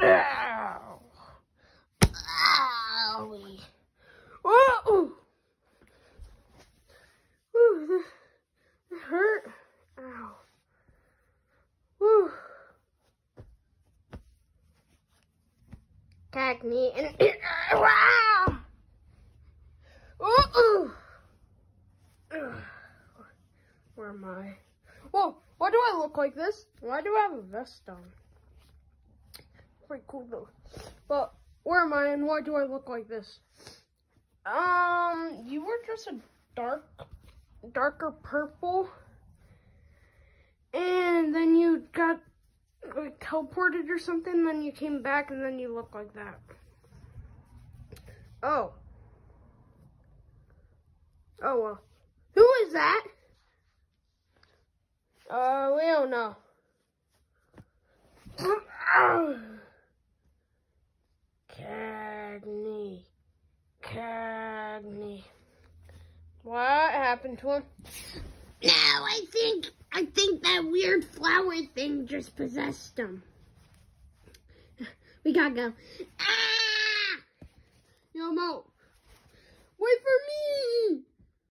Ow. Owie. Oh. Ooh, that, hurt. Ow. Woo. Cagney and wow. Ooh. Where am I? Whoa, why do I look like this? Why do I have a vest on? Pretty cool though. But where am I and why do I look like this? Um, you were just a dark, darker purple. And then you got like teleported or something, then you came back and then you look like that. Oh. Oh well. Who is that? Uh, we don't know. Cagney. Cagney. What happened to him? No, I think I think that weird flower thing just possessed him. We gotta go. Ah! Yo, Mo.